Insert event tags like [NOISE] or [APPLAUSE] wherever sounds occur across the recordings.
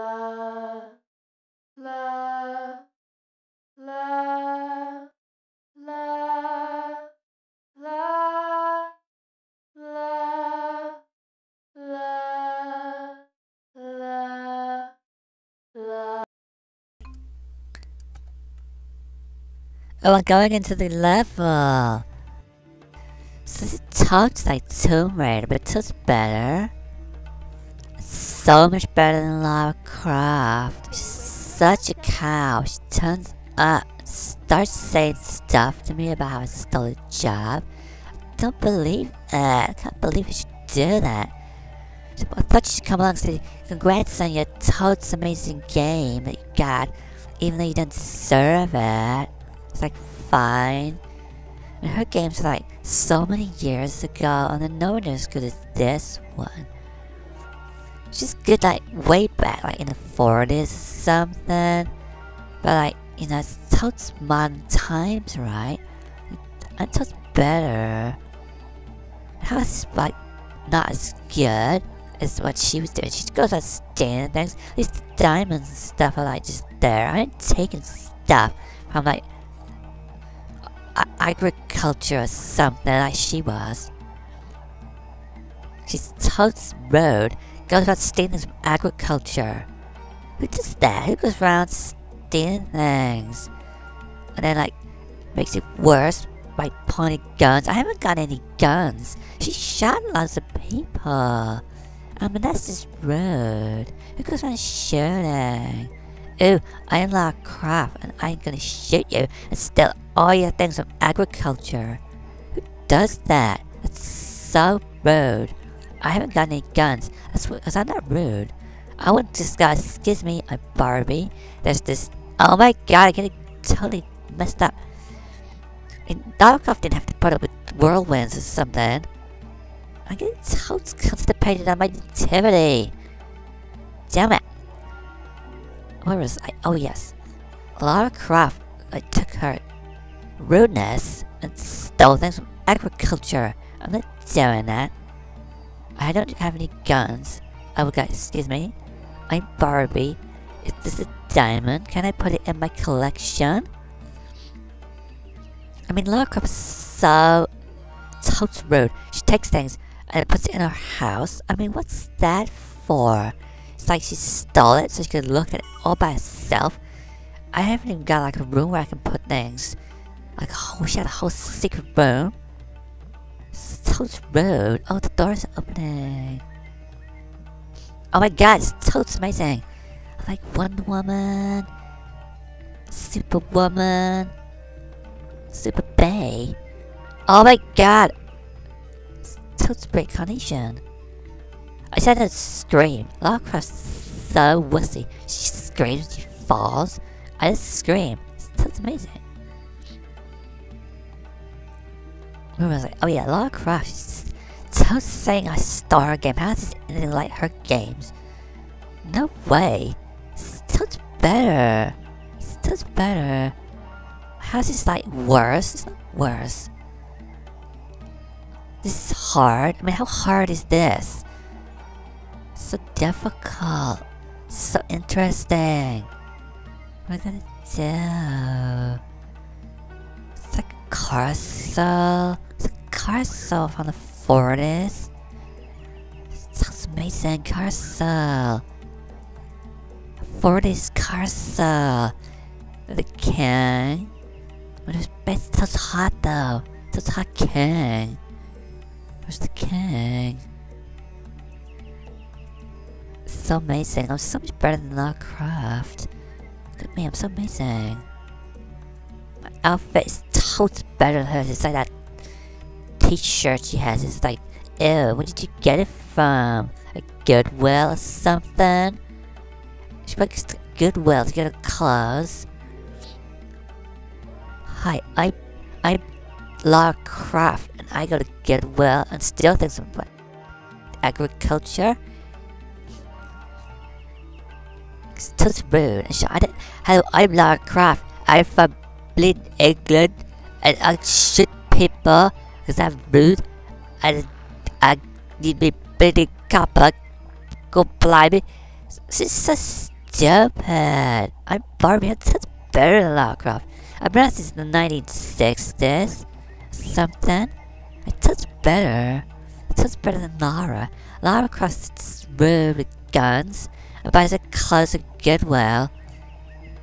la, la, la, la, la, la, la, la, la. Oh, I'm going into the level. So talks like Tomb Raider, but it tastes better. So much better than Lara Croft. She's such a cow. She turns up, starts saying stuff to me about how I stole a job. I don't believe it. I can't believe should do that. I thought she'd come along and say, Congrats on your totes amazing game that you got, even though you don't deserve it. It's like, fine. And her games are like so many years ago, and then no one as good as this one. She's good like way back, like in the 40s or something. But like, you know, it's modern times, right? And totes better. How is like not as good as what she was doing? She goes out stealing things. These diamonds and stuff are like just there. I ain't taking stuff from like agriculture or something like she was. She's totes road goes about stealing from agriculture. Who does that? Who goes around stealing things? And then like makes it worse by pointing guns. I haven't got any guns. She shot lots of people. I mean that's just rude. Who goes around shooting? Ooh, I am Lara Croft and I'm gonna shoot you and steal all your things from agriculture. Who does that? That's so rude. I haven't got any guns. That's because I'm not rude. I would just go, excuse me, I'm Barbie. There's this. Oh my god, I get totally messed up. And Croft didn't have to put up with whirlwinds or something. I get totes constipated on my nativity. Damn it. Where was I? Oh yes. Lara Croft I took her rudeness and stole things from agriculture. I'm not doing that. I don't have any guns. Oh, guys, excuse me. I'm Barbie. Is this a diamond? Can I put it in my collection? I mean, Lara Croft's so totes rude. She takes things and puts it in her house. I mean, what's that for? It's like she stole it so she could look at it all by herself. I haven't even got like a room where I can put things. Like, oh, she had a whole secret room. Totes rude. Oh, the door's opening. Oh my god, it's amazing. I like Wonder Woman, Superwoman, Super Bay. Oh my god. It's great carnation. I said that scream. Lara Croft's so wussy. She screams, she falls. I just scream. It's totes amazing. Where was I? Oh yeah, Lara Croft. So saying I stole her game. How is this anything like her games? No way. It's better. It's better. How's this like worse? It's not worse. This is hard. I mean, how hard is this? So difficult. So interesting. What am I gonna do? It's like a carousel. Carousel from the 40s. Sounds amazing. Carousel. 40s carousel. The king. But it's best so hot though. So hot king. Where's the king? So amazing. I'm so much better than Lara Croft. Look at me, I'm so amazing. My outfit is totally better than hers. It's like that t-shirt she has. It's like, ew, where did you get it from? A Goodwill or something? She goes to Goodwill to get her clothes. Hi, I, I'm Lara Croft, and I go to Goodwill and steal things from? Agriculture? It's just rude. And so I don't, hello, I'm Lara Croft. I'm from England, and I shoot people because I'm rude I I need me pretty copper go blimey. She's so stupid. I'm Barbie and that's very Lovecraft. I'm not since the 1960s something. It sounds better. It sounds better than Lara. Lara crosses room with guns and buys her clothes at Goodwill.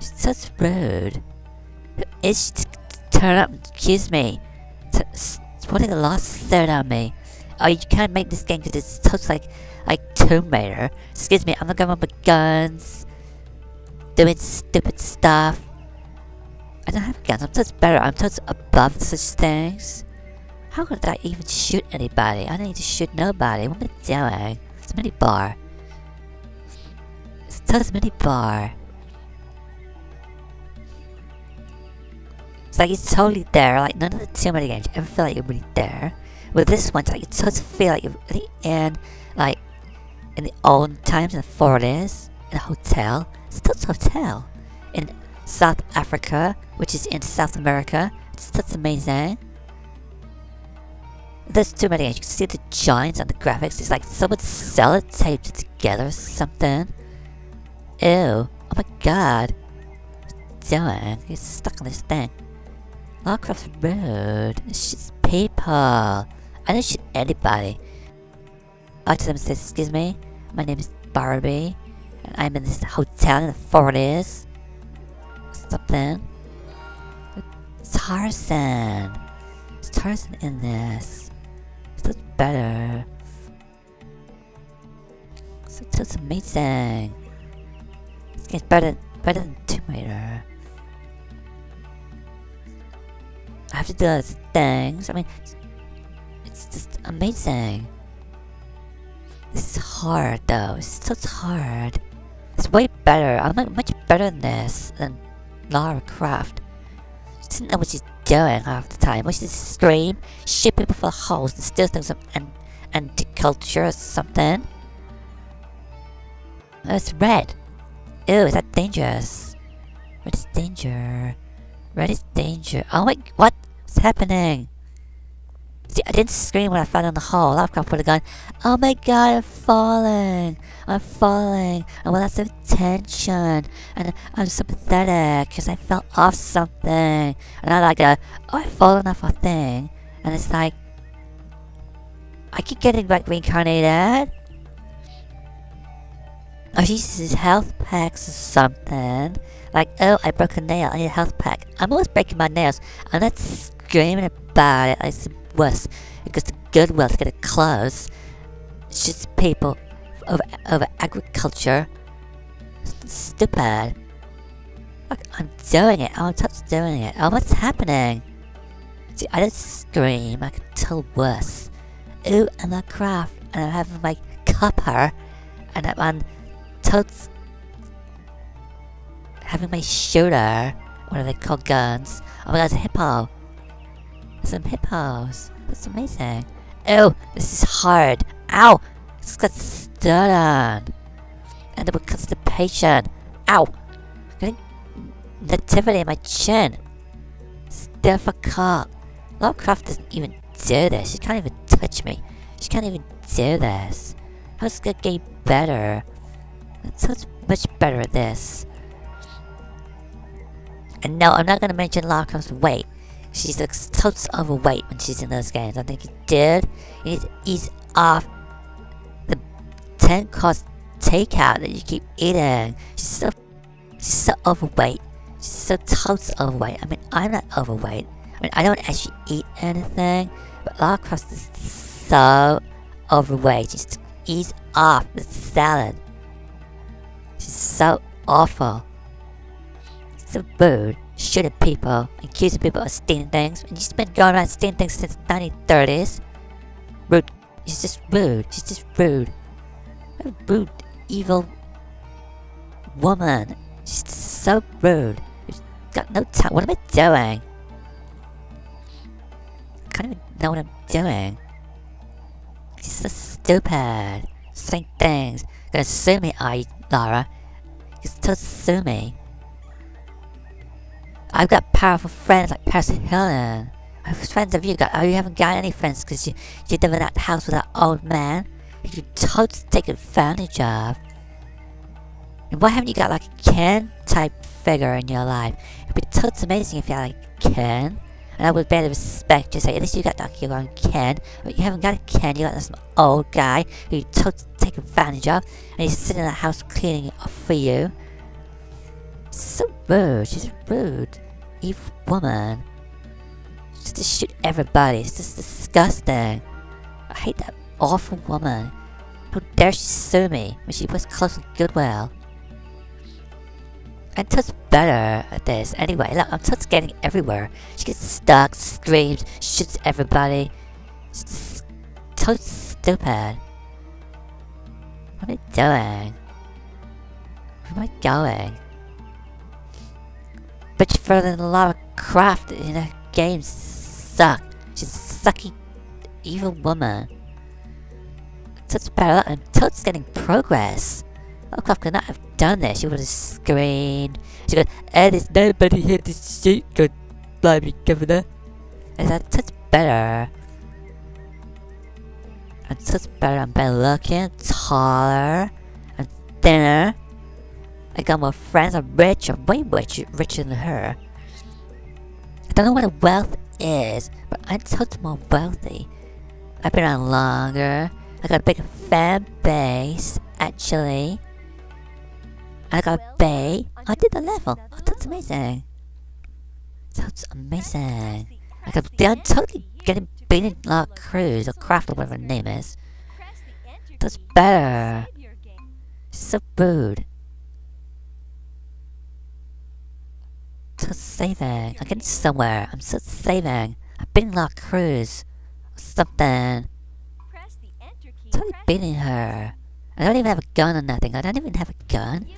She's such rude. It should turn up and accuse me. T putting a lawsuit on me. Oh, you can't make this game because it's totally like, like Tomb Raider. Excuse me, I'm not going with guns. Doing stupid stuff. I don't have guns. I'm just better. I'm just above such things. How could I even shoot anybody? I don't need to shoot nobody. What am I doing? It's a mini bar. It's just mini bar. It's like it's totally there. Like none of the Tomb Raider games ever feel like you're really there. With this one, it's like it totally feel like you're really in, like in the old times in the 40s, in a hotel. A hotel in South Africa, which is in South America. It's just amazing. There's too many. You can see the giants and the graphics. It's like someone sellotaped it together or something. Ew. Oh my god. What's doing? He's stuck on this thing. Road. It shoots people. I don't shoot anybody. Oh, I to them says, excuse me, my name is Barbie. And I'm in this hotel in the 40s. Something. Tarzan. It's Tarzan in this. It's better. So it's amazing. It's better, better than Tomb Raider. I have to do those things. I mean, it's just amazing. This is hard though. It's so hard. It's way better. I'm like much better than this than Lara Croft. She doesn't know what she's doing half the time. What she just scream, shoot people for holes, and steal things from and anti-culture or something. Oh, it's red. Ew, is that dangerous? Red is danger. Red is danger. Oh my, what? What's happening? See, I didn't scream when I fell in the hole. Lovecraft would have gone, Oh my god, I'm falling. I'm falling. And well, that's of tension. And I'm so pathetic because I fell off something. And I like, a, oh, I've fallen off a thing. And it's like, I keep getting like reincarnated. Oh, uses health packs or something. Like, oh, I broke a nail. I need a health pack. I'm always breaking my nails. I'm not screaming about it. It's worse. It goes to Goodwill to get closed. It's just people over, over agriculture. Stupid. I'm doing it. I'm just doing it. Oh, what's happening? See, I don't scream. I can tell worse. Ooh, I'm a craft. And I'm having my copper. And I'm on totes having my shooter. What are they called? Guns. Oh my god, it's a hippo. Some hippos. That's amazing. Oh, this is hard. Ow! It's got stood on. And with constipation. Ow! Getting nativity in my chin. It's difficult. Lovecraft doesn't even do this. She can't even touch me. She can't even do this. How's it gonna get better? It's so much better at this. And no, I'm not gonna mention Lovecraft's weight. She looks totes overweight when she's in those games. I think you did. You need to off the 10 cost takeout that you keep eating. She's so, she's so overweight. She's so totes overweight. I mean, I'm not overweight. I mean, I don't actually eat anything. But Lara Croft is so overweight. She's to ease off the salad. She's so awful. So rude shooting people, accusing people of stealing things, and she's been going around stealing things since the 1930s. Rude. She's just rude. She's just rude. A rude, evil woman. She's just so rude. She's got no time. What am I doing? I can't even know what I'm doing. She's so stupid. Saying things. Gonna sue me, are you, Laura? You're still sue me. I've got powerful friends like Paris Hilton. What friends have you got? Oh, you haven't got any friends because you, you live in that house with that old man. You totes take advantage of. And why haven't you got like a Ken type figure in your life? It'd be totally amazing if you had like Ken. And I would better respect you say at least you got like your own Ken. But you haven't got a Ken, you got this old guy who you totally take advantage of and he's sitting in the house cleaning it for you. So rude, she's a rude, evil woman. Just to shoot everybody, it's just disgusting. I hate that awful woman. How dare she sue me when she was close to Goodwill? And Toad's better at this. Anyway, look, I'm Toad's getting everywhere. She gets stuck, screams, shoots everybody. Toad's stupid. What am I doing? Where am I going? Further than a lot of craft in her games suck. She's a sucky, evil woman. Toad's better and Toad's getting progress. Oh, Lovecraft could not have done this. She would have screamed. She goes, and there's nobody here to shoot. Good blimey, governor. And that Toad's better. And Toad's better. I'm better looking, taller, and thinner. I got more friends. I'm rich. I'm way rich, richer than her. I don't know what wealth is, but I'm Toad's more wealthy. I've been around longer. I got a big fan base, actually. I got a bay. I did the level. Oh, that's amazing. That's amazing. I got, I'm totally getting beaten like Cruz or Craft or whatever her name is. That's better. So rude. So saving. I'm getting somewhere. I'm so saving. I've been like Cruz. Or something. Totally beating her. I don't even have a gun or nothing. I don't even have a gun.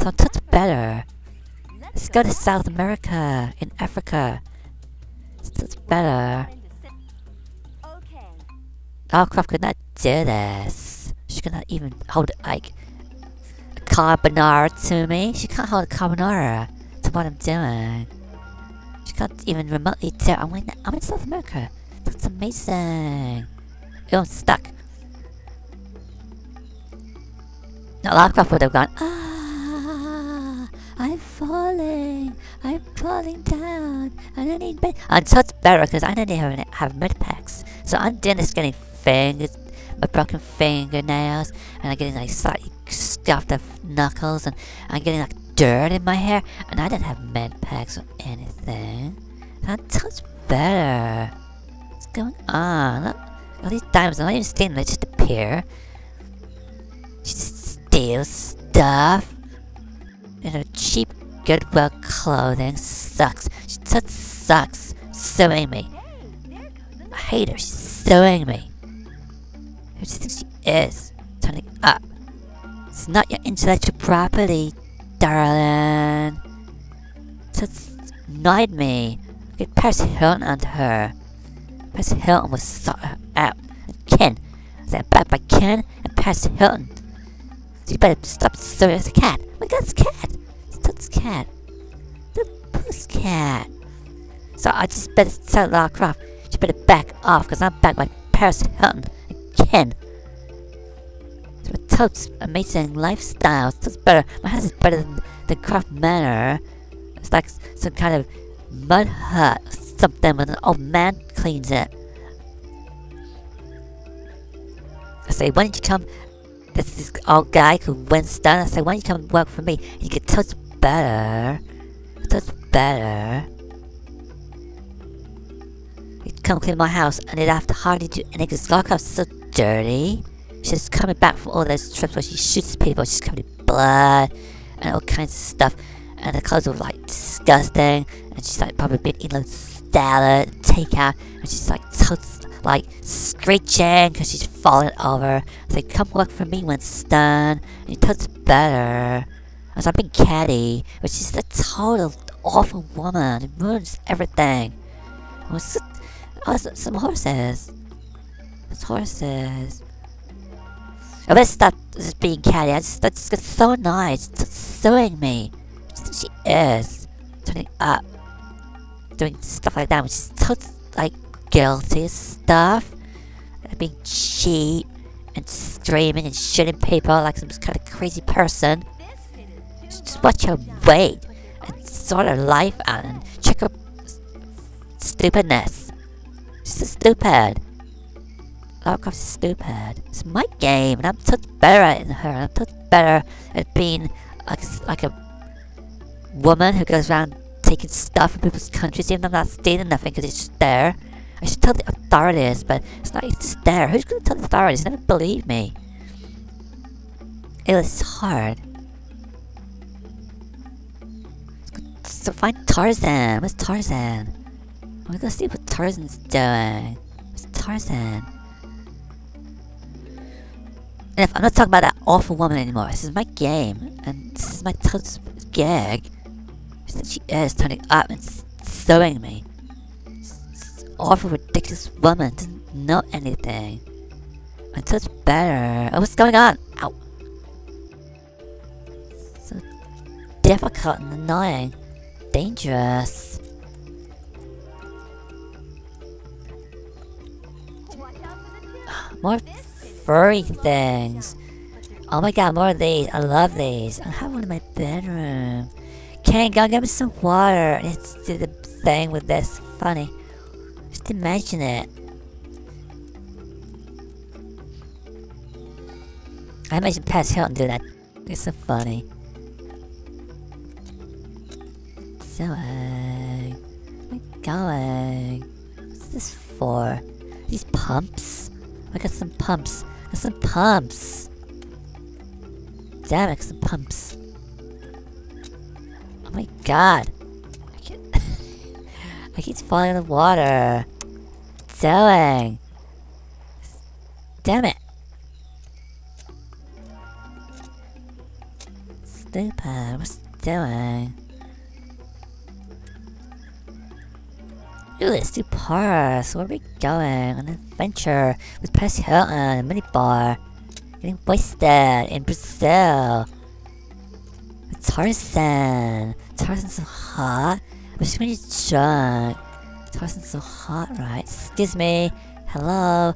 So that's better. Let's go to South America, in Africa. That's better. Allcroft oh, could not do this. She could not even hold like a carbonara to me. She can't hold a carbonara to what I'm doing. Can't even remotely tell I'm in, I'm in South America. That's amazing. Oh, I'm stuck. Now, Lovecraft would have gone, ah, I'm falling, I'm falling down, I don't need med. And so better because I don't even have med packs. So I'm doing this getting fingers, my broken fingernails, and I'm getting like slightly scuffed up knuckles, and I'm getting like dirt in my hair, and I didn't have med packs or anything. That sounds better. What's going on? Look, all these diamonds, not even them, they just appear. She steals stuff. And her cheap Goodwill clothing sucks. She just sucks. Suing me. I hate her. She's suing me. Who do you think she is? Turning up. It's not your intellectual property, darling. Just annoyed me. Get Paris Hilton onto her. Paris Hilton was sort her out. And Ken. I said back by Ken and Paris Hilton. You better stop staring at the cat. My God's cat. Stop cat. The puss cat. So I just better tell Lara Croft. She better back off because I'm back by Paris Hilton again. So amazing lifestyle. Toad's better. My house is better than the Croft Manor. It's like some kind of mud hut something when an old man cleans it. I say, why don't you come this this old guy who Winston. I say, why don't you come work for me? And you get touch better. Touch better. You come clean my house and it have to hardly do anything because Larkop's so dirty. She's coming back from all those trips where she shoots people. She's covered in blood and all kinds of stuff. And the clothes were like disgusting. And she's like probably been eating like salad, takeout. And she's like so like screeching because she's falling over. I said, come work for me, when Winston. And it touch better. I was like being catty, but she's a total awful woman. It ruins everything. Oh, some horses. Those horses. I better stop being catty. I just, that's just so nice. Just suing me. She is. Turning up. Doing stuff like that, which is so, like, guilty stuff. Being cheap and screaming and shooting people like some kind of crazy person. Just watch her weight and sort her life out and check her stupidness. She's so stupid. Lara Croft is stupid. It's my game, and I'm much better than her. I'm much better at being like, like a woman who goes around taking stuff from people's countries, even though I'm not stealing nothing because it's just there. I should tell the authorities, but it's not. It's just there. Who's gonna tell the authorities? They never believe me. It was hard. So find Tarzan. Where's Tarzan? I'm gonna see what Tarzan's doing. Where's Tarzan? And if I'm not talking about that awful woman anymore, this is my game, and this is my totes gag. She is turning up and s- sewing me. This awful, ridiculous woman doesn't know anything. My totes better. Oh, what's going on? Ow. So difficult and annoying. Dangerous. More furry things. Oh my god, more of these. I love these. I have one in my bedroom. Can't go get me some water. Let's do the thing with this. Funny. Just imagine it. I imagine Paris Hilton do that. It's so funny. So, uh, going? What's this for? These pumps? I got some pumps. Some pumps. Damn, it, some pumps. Oh my god. I can't. [LAUGHS] I keep falling in the water. Doing. Damn it. Stupid. What's doing? Ooh, let's do Paris. Where are we going? An adventure with Paris Hilton, a mini bar. Getting wasted in Brazil. With Tarzan. Tarzan's so hot. But she's when he's drunk. Tarzan's so hot, right? Excuse me. Hello?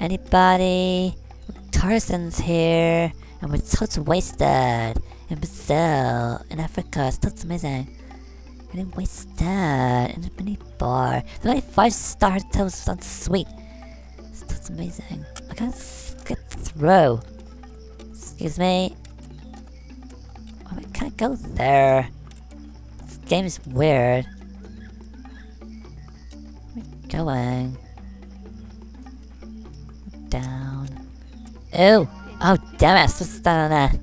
Anybody? Tarzan's here. And we're totally wasted. In Brazil. In Africa. It's totally amazing. Getting wasted in a mini bar. There's only five star hotels sounds sweet. That's amazing. I can't get through. Excuse me. Oh, I can't go there. This game is weird. Where I going? Down. Ew! Oh, damn it! I supposed to stand on that.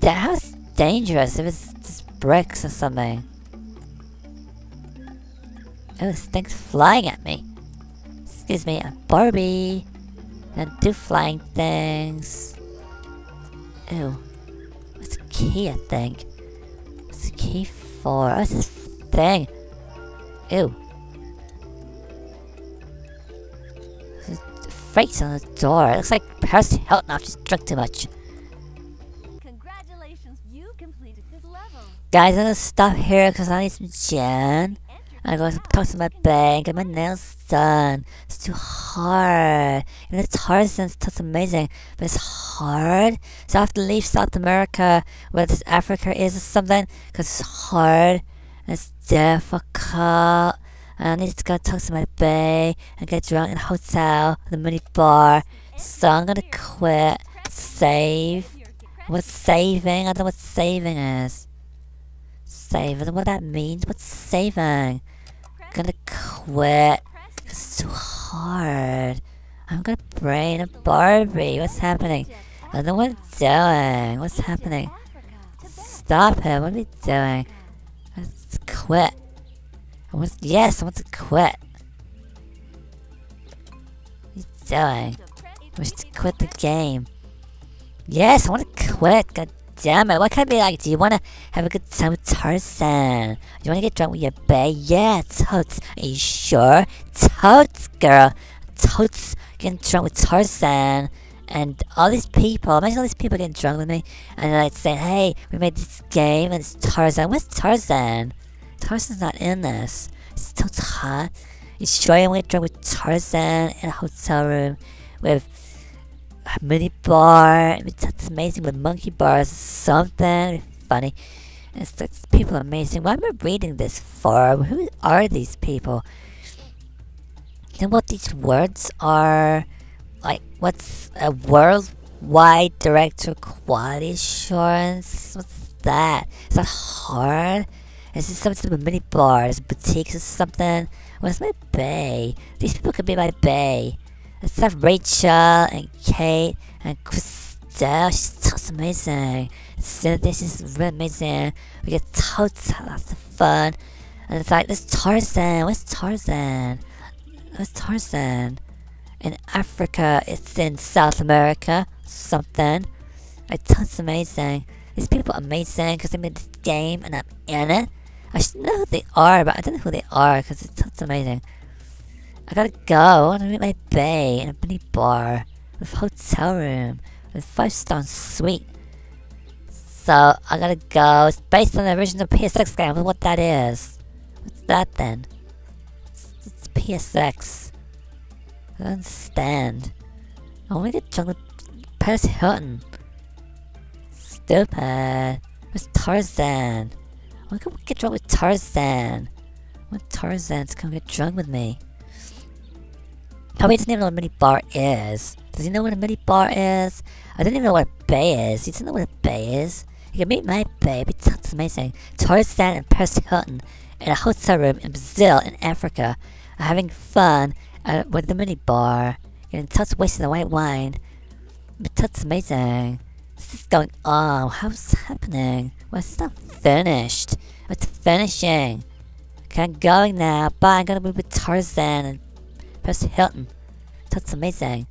That dangerous. It was just bricks or something. Oh, thing's flying at me. Excuse me, I'm Barbie. I do flying things. Ew. What's the key, I think? What's the key for? Oh, what's this thing? Ew. There's a face on the door. It looks like Paris Hilton after she's drunk too much. Guys, I'm gonna stop here because I need some gin. I'm going to talk to my bank, get my nails done. It's too hard. Even it's hard since it's amazing, but it's hard. So I have to leave South America, where this Africa is or something, because it's hard and it's difficult. And I need to go talk to my bank and get drunk in a hotel, the mini bar. So I'm gonna quit, save. What's saving? I don't know what saving is. Save. I don't know what that means. What's saving? I'm Gonna quit. It's too hard. I'm gonna brain a Barbie. What's happening? I don't know what I'm doing. What's happening? Stop it. What are we doing? Let's quit. I want, yes, I want to quit. What are you doing? I wish to quit the game. Yes, I want to quit. God damn it. What can I be like? Do you want to have a good time with Tarzan? Do you want to get drunk with your bae? Yeah, totes. Are you sure? Totes, girl. Totes getting drunk with Tarzan. And all these people, imagine all these people getting drunk with me. And like saying, hey, we made this game and it's Tarzan. Where's Tarzan? Tarzan's not in this. It's totes hot. You sure you want to get drunk with Tarzan in a hotel room with a mini bar. Amazing with monkey bars. Something funny. It's, it's people amazing. Why am I reading this for? Who are these people? And what these words are? Like, what's a worldwide director quality assurance? What's that? Is that hard? Is this some sort of mini bars, boutiques, or something? Where's my bay? These people could be my bay. Let's have Rachel and Kate and Christelle. She's just amazing. So this is really amazing. We get lots of fun. And it's like, this Tarzan. Where's Tarzan? Where's Tarzan? In Africa, it's in South America. Something. Like, that's amazing. These people are amazing because they made this game and I'm in it. I should know who they are, but I don't know who they are because it's that's amazing. I gotta go. I wanna meet my bay in a mini bar with hotel room with five star sweet. So I gotta go. It's based on the original PSX game. What that is. What's that then? It's, it's PSX. I don't understand. I wanna get drunk with Paris Hilton. Stupid. Where's Tarzan? I wanna get drunk with Tarzan. I want Tarzan to come get drunk with me. Probably doesn't even know what a mini bar is. Does he know what a mini bar is? I didn't even know what a bay is. He doesn't know what a bay is. He can meet my baby. That's amazing. Tarzan and Paris Hilton in a hotel room in Brazil in Africa are having fun uh, with the mini bar. Getting tons wasting the white wine. But that's amazing. Is going on. How's happening? Well, it's not finished. It's finishing. Okay, I'm going now. Bye. I'm gonna be with Tarzan and Paris Hilton. That's amazing.